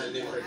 I different.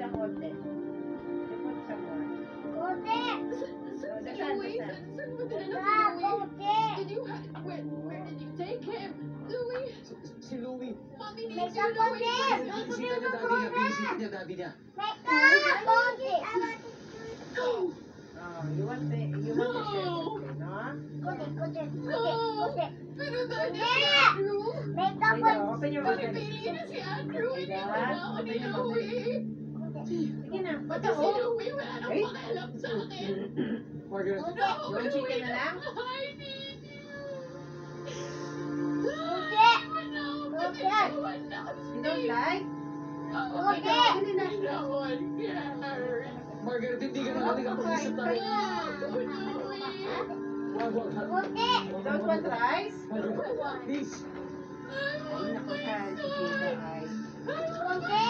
на Голде. Приходь Did you, where, where did you take him? Louis? Si Louis. Mommy needs you, Louis. Bisita na daddy na, bisita na daddy na. No! Oh, you want the, you want the shirt, no? No! Pero daddy, si Andrew. Wait, open your mouth. Pero daddy, si Andrew. Hindi ko na, hindi na, Louis. Sige na. Bato ko. Wala nang pakialam sa akin. Order. Yung chicken na lang? I need you. Okay. Okay. You don't like? Okay. Okay. na. No one cares. Margaret, hindi ka na natin ka pag-isip tayo. Okay. Don't want rice? Please. Ay, naku, Kyle. Okay.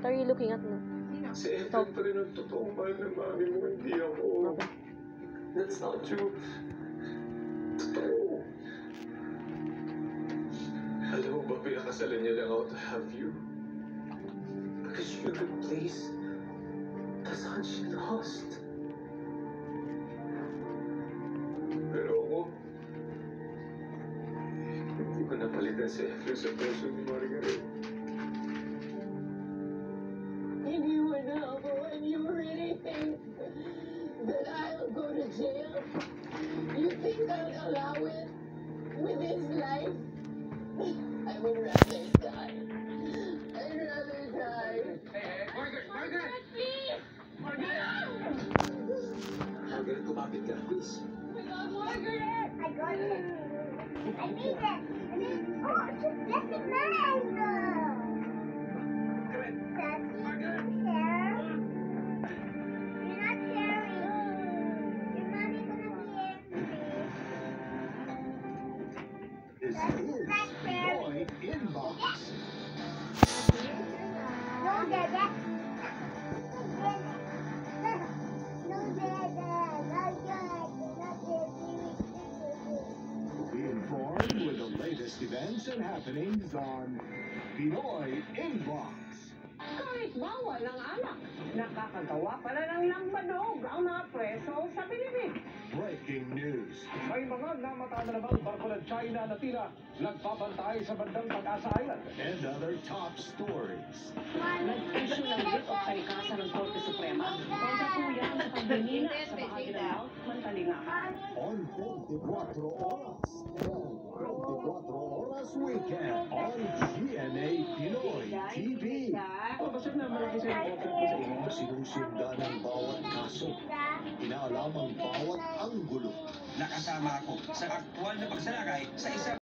What are you looking at? No? Siyempre ng totoong mahal ng mami mo, hindi ako. Okay. That's not true. Totoo. Alam mo ba, pinakasalan niya lang ako to have you? Because you could place the son she lost. Pero ako, hindi ko napalitan sa efforts sa person ni Marie. jail. You think I'll allow it with his life? I would rather die. I'd rather die. Hey, hey, Margaret, Margaret! Margaret, kumapit ka, please. Margaret! I got it. I need it. I need it. Oh, it's just mine. is your No, No, Be informed with the latest events and happenings on Pinoy Inbox. bawal ang alak. Nakakagawa pala ng langmadog ang mga preso sa Pilipinas. Breaking news. May mga namata na namang barko ng China na tira nagpapantay sa bandang Pag-asa Island. And other top stories. Nag-issue ng writ of kalikasan ng Korte Suprema kontra kulang sa pagdinila sa bahagi ng Mount Mantalingahan. On 24 oras this week on GMA Pinoy TV. Pabasag na malaki sa inyo. Sinusundan ng bawat kaso. Inaalam ang bawat anggulo. Nakasama ako sa aktwal na pagsalakay sa isang